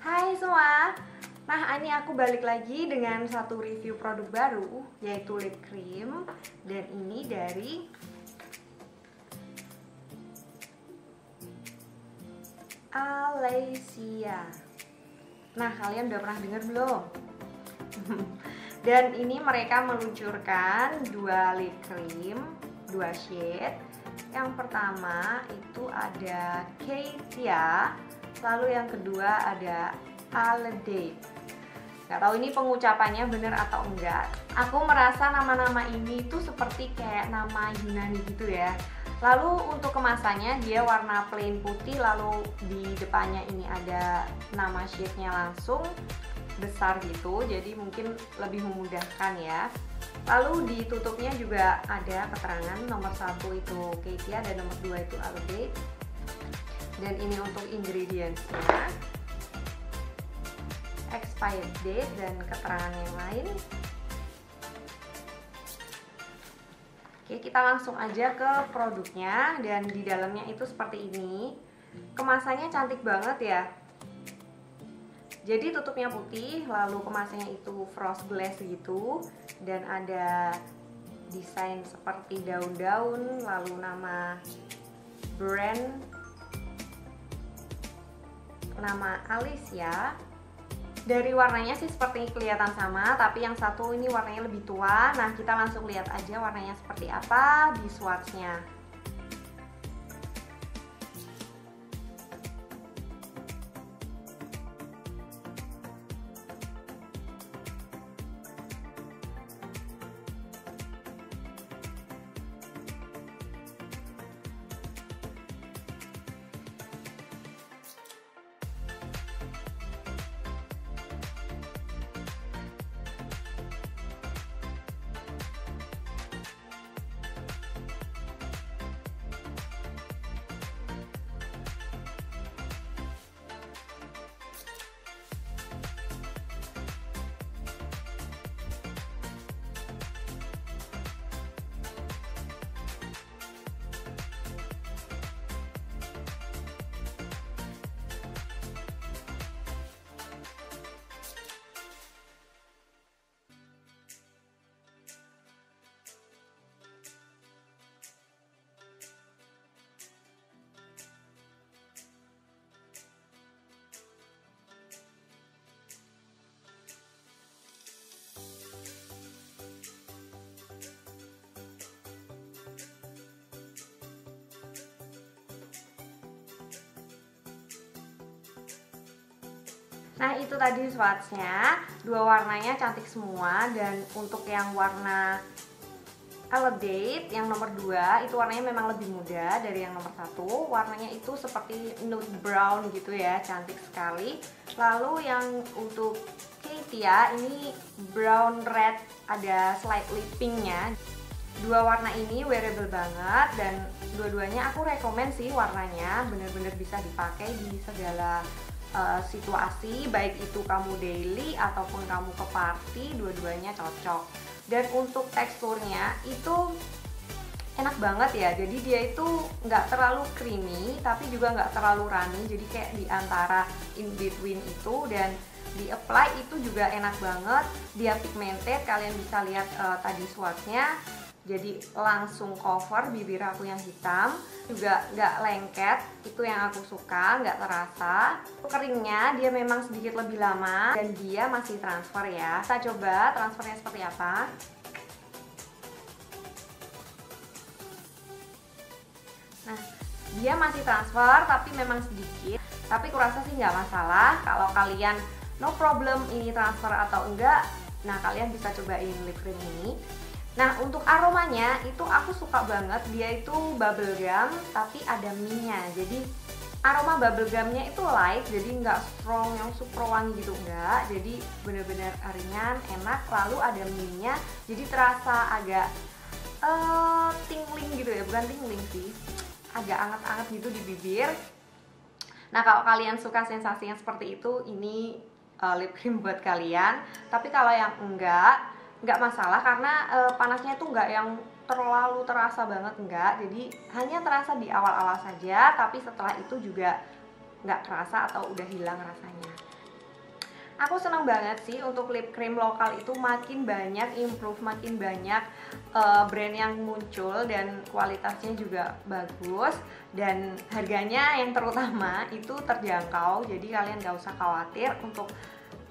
Hai semua. Nah ini aku balik lagi dengan satu review produk baru Yaitu lip cream. Dan ini dari Alesia. Nah kalian udah pernah dengar belum? Dan ini mereka meluncurkan dua lip cream Dua shade. Yang pertama itu ada Katia Lalu yang kedua ada Aledate Gak tahu ini pengucapannya bener atau enggak. Aku merasa nama-nama ini tuh seperti kayak nama Yunani gitu ya. Lalu untuk kemasannya dia warna plain putih Lalu di depannya ini ada nama shade-nya langsung Besar gitu. Jadi mungkin lebih memudahkan ya. Lalu ditutupnya juga ada keterangan nomor satu itu Katia dan nomor dua itu Aledate dan ini untuk ingredientsnya. Expired date dan keterangan yang lain. Oke kita langsung aja ke produknya. Dan di dalamnya itu seperti ini. Kemasannya cantik banget ya. Jadi tutupnya putih lalu kemasannya itu frost glass gitu. Dan ada desain seperti daun-daun lalu nama brand nama Alicia. Dari warnanya sih seperti kelihatan sama tapi yang satu ini warnanya lebih tua. Nah kita langsung lihat aja warnanya seperti apa di swatchnya Nah itu tadi swatchnya. Dua warnanya cantik semua. Dan untuk yang warna Elevate yang nomor 2 itu warnanya memang lebih muda dari yang nomor satu. Warnanya itu seperti nude brown gitu ya cantik sekali. Lalu yang untuk Katia ini brown red ada slightly pinknya. Dua warna ini wearable banget dan dua-duanya aku rekomend sih warnanya. Bener-bener bisa dipakai di segala uh, situasi baik itu kamu daily ataupun kamu ke party dua-duanya cocok. Dan untuk teksturnya itu enak banget ya. Jadi dia itu nggak terlalu creamy tapi juga nggak terlalu runny. Jadi kayak di antara in between itu dan di apply itu juga enak banget. Dia pigmented kalian bisa lihat uh, tadi swatchnya jadi langsung cover bibir aku yang hitam juga nggak lengket itu yang aku suka nggak terasa. Keringnya dia memang sedikit lebih lama dan dia masih transfer ya. Kita coba transfernya seperti apa. Nah dia masih transfer tapi memang sedikit. Tapi kurasa sih nggak masalah. Kalau kalian no problem ini transfer atau enggak nah kalian bisa cobain lip cream ini Nah untuk aromanya itu aku suka banget. Dia itu bubble gum tapi ada minyak jadi aroma bubble gumnya itu light jadi nggak strong yang super wangi gitu enggak jadi bener-bener ringan enak lalu ada minyak jadi terasa agak uh, tingling gitu ya. Bukan tingling sih agak anget-anget gitu di bibir. Nah kalau kalian suka sensasi yang seperti itu ini uh, lip cream buat kalian. Tapi kalau yang enggak nggak masalah karena e, panasnya itu nggak yang terlalu terasa banget enggak jadi hanya terasa di awal-awal saja tapi setelah itu juga nggak terasa atau udah hilang rasanya. Aku senang banget sih untuk lip cream lokal itu makin banyak improve makin banyak uh, brand yang muncul dan kualitasnya juga bagus. Dan harganya yang terutama itu terjangkau jadi kalian gak usah khawatir untuk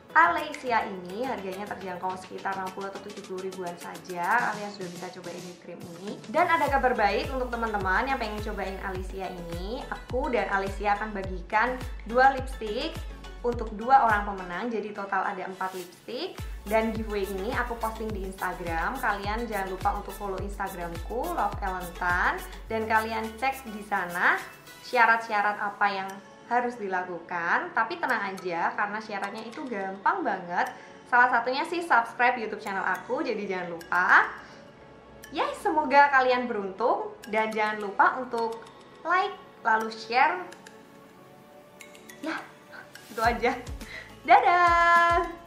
Alesia ini harganya terjangkau sekitar 60 atau 70 ribuan saja Kalian sudah bisa cobain lip cream ini. Dan ada kabar baik untuk teman-teman yang pengen cobain Alesia ini. Aku dan Alesia akan bagikan dua lipstick untuk dua orang pemenang jadi total ada empat lipstick. Dan giveaway ini aku posting di Instagram. Kalian jangan lupa untuk follow Instagramku Love Elentan dan kalian cek di sana syarat-syarat apa yang harus dilakukan tapi tenang aja karena syaratnya itu gampang banget. Salah satunya sih subscribe YouTube channel aku jadi jangan lupa. Ya semoga kalian beruntung dan jangan lupa untuk like lalu share. Ya itu aja. Dadah